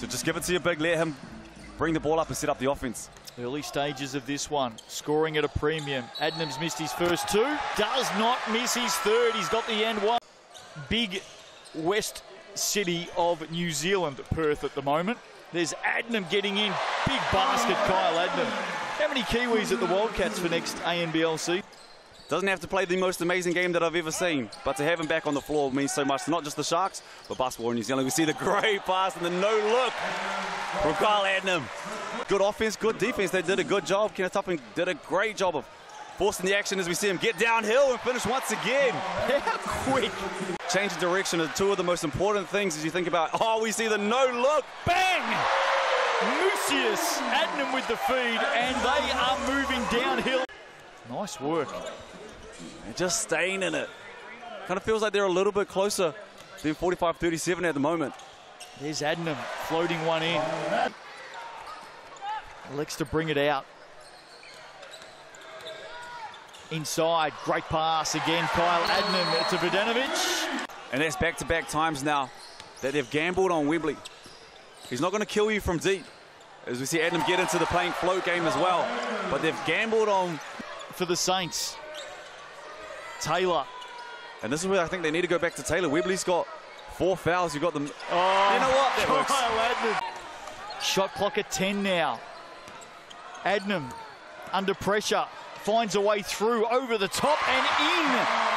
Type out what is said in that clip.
So just give it to your big, let him bring the ball up and set up the offense. Early stages of this one, scoring at a premium. Adnam's missed his first two, does not miss his third. He's got the end one. Big west city of New Zealand, Perth at the moment. There's Adnam getting in. Big basket, Kyle Adnam. How many Kiwis at the Wildcats for next ANBLC? Doesn't have to play the most amazing game that I've ever seen, but to have him back on the floor means so much. to Not just the Sharks, but basketball in New Zealand. We see the great pass and the no look from Kyle Adnam. Good offense, good defense. They did a good job. Kenneth Topping did a great job of forcing the action as we see him get downhill and finish once again. How quick! Change of direction are two of the most important things as you think about. Oh, we see the no look. Bang! Lucius Adnam with the feed, and they are moving downhill. Nice work. They're just staying in it. Kind of feels like they're a little bit closer than 45-37 at the moment. There's Adnam floating one in. Elects to bring it out. Inside, great pass again, Kyle Adnam to Vodanovich. And that's back-to-back times now that they've gambled on Wembley. He's not going to kill you from deep. As we see Adnam get into the playing float game as well. But they've gambled on... For the Saints. Taylor. And this is where I think they need to go back to Taylor. Wembley's got four fouls. You've got them... Oh, you know what? That works. Kyle Adnam. Shot clock at 10 now. Adnam under pressure finds a way through over the top and in